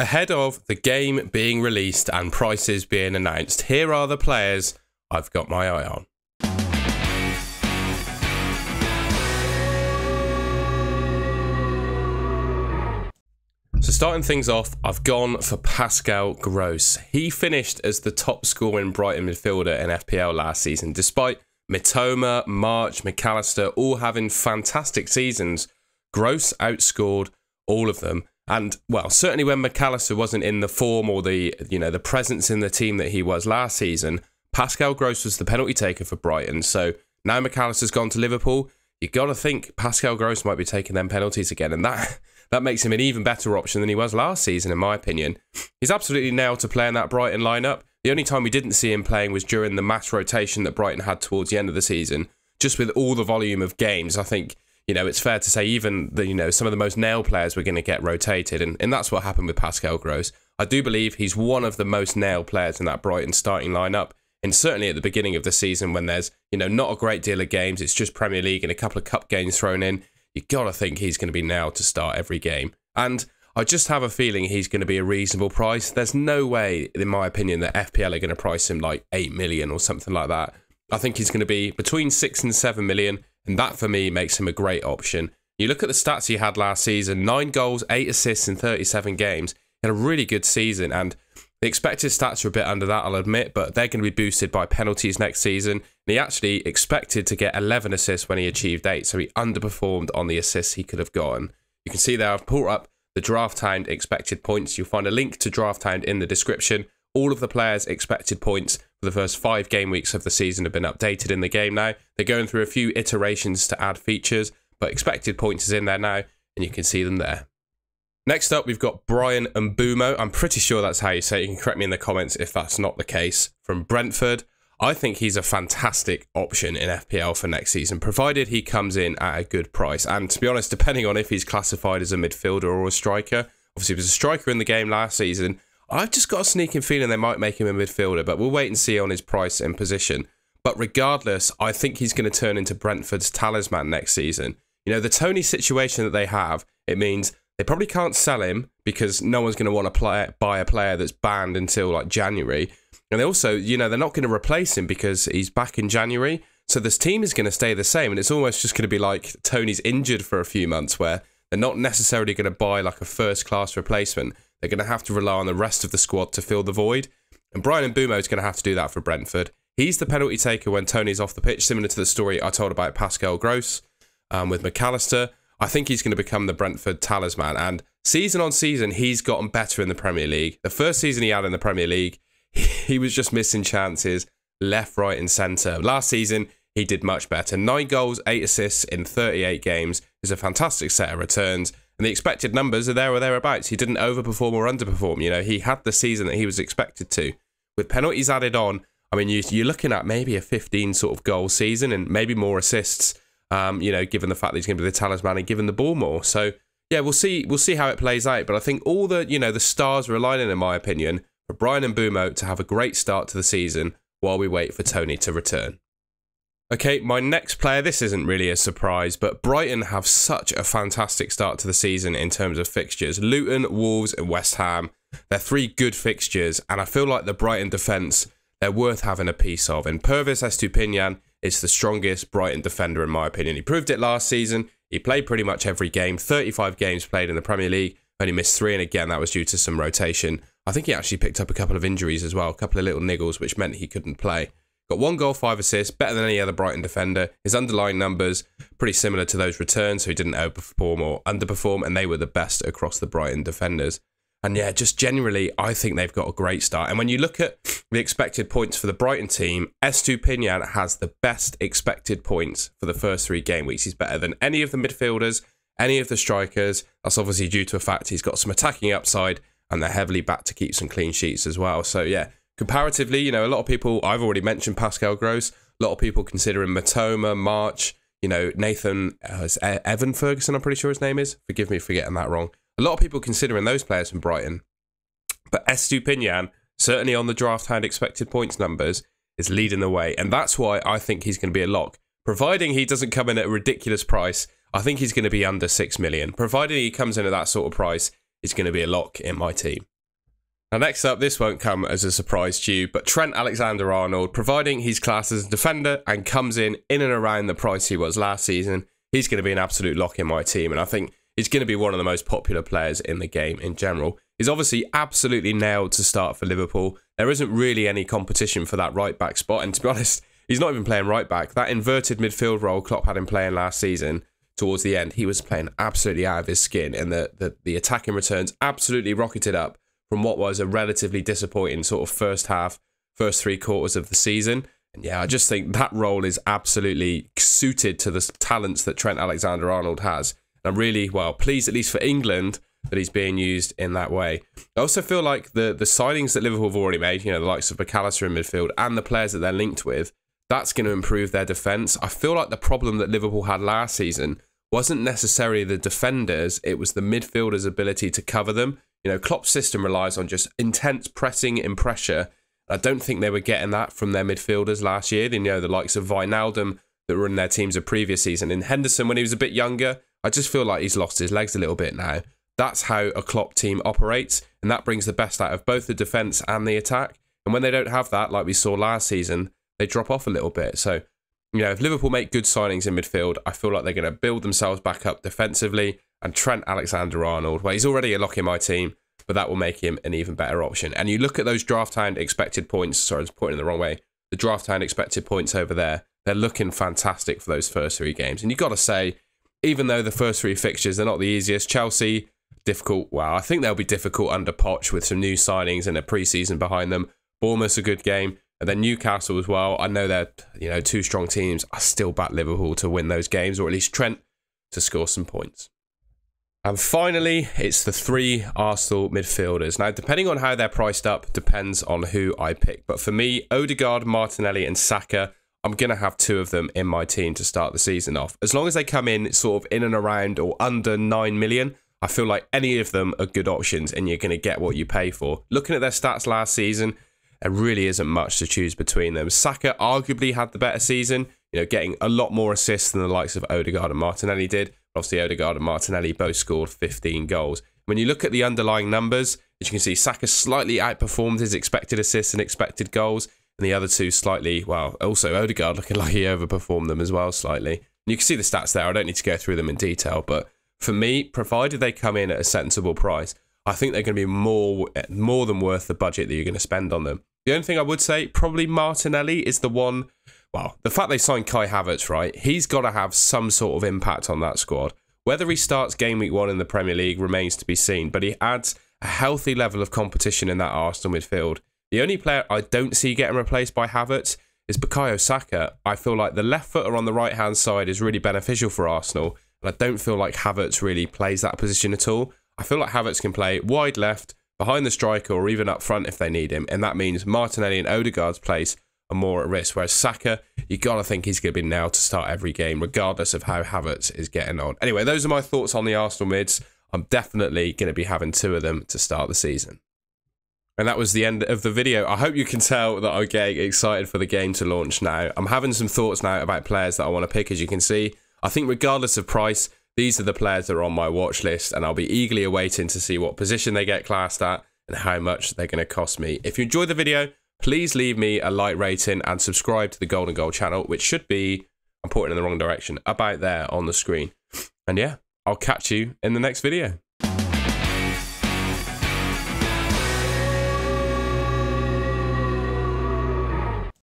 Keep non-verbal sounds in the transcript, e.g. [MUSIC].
Ahead of the game being released and prices being announced, here are the players I've got my eye on. So starting things off, I've gone for Pascal Gross. He finished as the top scoring Brighton midfielder in FPL last season, despite Mitoma, March, Mac Allister all having fantastic seasons. Gross outscored all of them. And well, certainly when Mac Allister wasn't in the form or the you know the presence in the team that he was last season, Pascal Gross was the penalty taker for Brighton. So now Mac Allister's gone to Liverpool. You've got to think Pascal Gross might be taking them penalties again, and that [LAUGHS] that makes him an even better option than he was last season, in my opinion. He's absolutely nailed to play in that Brighton lineup. The only time we didn't see him playing was during the mass rotation that Brighton had towards the end of the season. Just with all the volume of games, I think you know it's fair to say even the you know some of the most nail players were going to get rotated, and, and that's what happened with Pascal Gross. I do believe he's one of the most nail players in that Brighton starting lineup. And certainly at the beginning of the season, when there's you know not a great deal of games, it's just Premier League and a couple of cup games thrown in you got to think he's going to be nailed to start every game. And I just have a feeling he's going to be a reasonable price. There's no way, in my opinion, that FPL are going to price him like 8 million or something like that. I think he's going to be between 6 and 7 million, and that for me makes him a great option. You look at the stats he had last season 9 goals, 8 assists in 37 games. He had a really good season, and the expected stats are a bit under that, I'll admit, but they're going to be boosted by penalties next season. And he actually expected to get 11 assists when he achieved 8, so he underperformed on the assists he could have gotten. You can see there I've pulled up the Drafthound expected points. You'll find a link to Drafthound in the description. All of the players' expected points the first five game weeks of the season have been updated in the game now. They're going through a few iterations to add features, but expected points is in there now, and you can see them there. Next up, we've got Bryan Mbeumo. I'm pretty sure that's how you say it. You can correct me in the comments if that's not the case. From Brentford. I think he's a fantastic option in FPL for next season, provided he comes in at a good price. And to be honest, depending on if he's classified as a midfielder or a striker, obviously he was a striker in the game last season. I've just got a sneaking feeling they might make him a midfielder, but we'll wait and see on his price and position. But regardless, I think he's going to turn into Brentford's talisman next season. You know, the Toney situation that they have, it means they probably can't sell him because no one's going to want to play, buy a player that's banned until like January. And they also, you know, they're not going to replace him because he's back in January. So this team is going to stay the same. And it's almost just going to be like Toney's injured for a few months where they're not necessarily going to buy like a first class replacement. They're going to have to rely on the rest of the squad to fill the void. And Bryan Mbeumo is going to have to do that for Brentford. He's the penalty taker when Toney's off the pitch, similar to the story I told about Pascal Gross um, with Mac Allister. I think he's going to become the Brentford talisman. And season on season, he's gotten better in the Premier League. The first season he had in the Premier League, [LAUGHS] he was just missing chances left, right, and centre. Last season, he did much better. Nine goals, eight assists in 38 games is a fantastic set of returns. And the expected numbers are there or thereabouts. He didn't overperform or underperform. You know, he had the season that he was expected to. With penalties added on, I mean, you, you're looking at maybe a 15 sort of goal season and maybe more assists um, you know, given the fact that he's going to be the talisman and given the ball more. So yeah, we'll see. We'll see how it plays out. But I think all the you know the stars are aligning, in my opinion, for Bryan Mbeumo to have a great start to the season while we wait for Toney to return. Okay, my next player, this isn't really a surprise, but Brighton have such a fantastic start to the season in terms of fixtures. Luton, Wolves, and West Ham. They're three good fixtures, and I feel like the Brighton defence, they're worth having a piece of. And Pervis Estupiñán is the strongest Brighton defender, in my opinion. He proved it last season. He played pretty much every game, 35 games played in the Premier League, only missed three, and again, that was due to some rotation. I think he actually picked up a couple of injuries as well, a couple of little niggles, which meant he couldn't play. Got one goal, five assists, better than any other Brighton defender. His underlying numbers pretty similar to those returns, so he didn't overperform or underperform, and they were the best across the Brighton defenders. And yeah, just generally, I think they've got a great start. And when you look at the expected points for the Brighton team, Estupiñán has the best expected points for the first three game weeks. He's better than any of the midfielders, any of the strikers. That's obviously due to a fact he's got some attacking upside and they're heavily backed to keep some clean sheets as well. So yeah, comparatively, you know, a lot of people, I've already mentioned Pascal Gross, a lot of people considering Mitoma, March, you know, Nathan, uh, Evan Ferguson, I'm pretty sure his name is. Forgive me for getting that wrong. A lot of people considering those players from Brighton. But Estupiñán, certainly on the Drafthound expected points numbers, is leading the way. And that's why I think he's going to be a lock. Providing he doesn't come in at a ridiculous price, I think he's going to be under 6 million. Providing he comes in at that sort of price, he's going to be a lock in my team. Now, next up, this won't come as a surprise to you, but Trent Alexander Arnold, providing he's classed as a defender and comes in in and around the price he was last season, he's going to be an absolute lock in my team. And I think he's going to be one of the most popular players in the game in general. He's obviously absolutely nailed to start for Liverpool. There isn't really any competition for that right back spot. And to be [LAUGHS] honest, he's not even playing right back. That inverted midfield role Klopp had him playing last season towards the end, he was playing absolutely out of his skin. And the, the, the attacking returns absolutely rocketed up from what was a relatively disappointing sort of first half, first three quarters of the season. And yeah, I just think that role is absolutely suited to the talents that Trent Alexander Arnold has. And I'm really, well, pleased, at least for England, that he's being used in that way. I also feel like the the signings that Liverpool have already made, you know, the likes of Mac Allister in midfield and the players that they're linked with, that's going to improve their defence. I feel like the problem that Liverpool had last season wasn't necessarily the defenders, it was the midfielders' ability to cover them. You know, Klopp's system relies on just intense pressing and pressure. I don't think they were getting that from their midfielders last year. You know, the likes of Wijnaldum that were in their teams of previous season. And Henderson, when he was a bit younger, I just feel like he's lost his legs a little bit now. That's how a Klopp team operates, and that brings the best out of both the defence and the attack. And when they don't have that, like we saw last season, they drop off a little bit. So you know, if Liverpool make good signings in midfield, I feel like they're going to build themselves back up defensively. And Trent Alexander Arnold, well, he's already a lock in my team, but that will make him an even better option. And you look at those Drafthound expected points. Sorry, I was pointing the wrong way. The Drafthound expected points over there, they're looking fantastic for those first three games. And you've got to say, even though the first three fixtures are not the easiest, Chelsea, difficult. Well, I think they'll be difficult under Poch with some new signings and a preseason behind them. Bournemouth's a good game. And then Newcastle as well. I know they're you know two strong teams. I still back Liverpool to win those games, or at least Trent to score some points. And finally, it's the three Arsenal midfielders. Now, depending on how they're priced up, depends on who I pick. But for me, Odegaard, Martinelli, and Saka, I'm going to have two of them in my team to start the season off. As long as they come in sort of in and around or under 9 million, I feel like any of them are good options and you're going to get what you pay for. Looking at their stats last season, there really isn't much to choose between them. Saka arguably had the better season, you know, getting a lot more assists than the likes of Odegaard and Martinelli did. Obviously, Odegaard and Martinelli both scored 15 goals. When you look at the underlying numbers, as you can see, Saka slightly outperformed his expected assists and expected goals, and the other two slightly, well, also Odegaard looking [LAUGHS] like he overperformed them as well slightly. And you can see the stats there. I don't need to go through them in detail, but for me, provided they come in at a sensible price, I think they're going to be more more than worth the budget that you're going to spend on them. The only thing I would say, probably Martinelli is the one. Well, the fact they signed Kai Havertz, right? He's got to have some sort of impact on that squad. Whether he starts game week one in the Premier League remains to be seen, but he adds a healthy level of competition in that Arsenal midfield. The only player I don't see getting replaced by Havertz is Bukayo Saka. I feel like the left footer on the right hand side is really beneficial for Arsenal, and I don't feel like Havertz really plays that position at all. I feel like Havertz can play wide left, behind the striker or even up front if they need him. And that means Martinelli and Odegaard's place are more at risk. Whereas Saka, you got to think he's going to be now to start every game, regardless of how Havertz is getting on. Anyway, those are my thoughts on the Arsenal mids. I'm definitely going to be having two of them to start the season. And that was the end of the video. I hope you can tell that I'm getting excited for the game to launch now. I'm having some thoughts now about players that I want to pick, as you can see. I think regardless of price, these are the players that are on my watch list, and I'll be eagerly awaiting to see what position they get classed at and how much they're going to cost me. If you enjoyed the video, please leave me a like rating and subscribe to the Golden Goal channel, which should be, I'm pointing in the wrong direction, about there on the screen. And yeah, I'll catch you in the next video.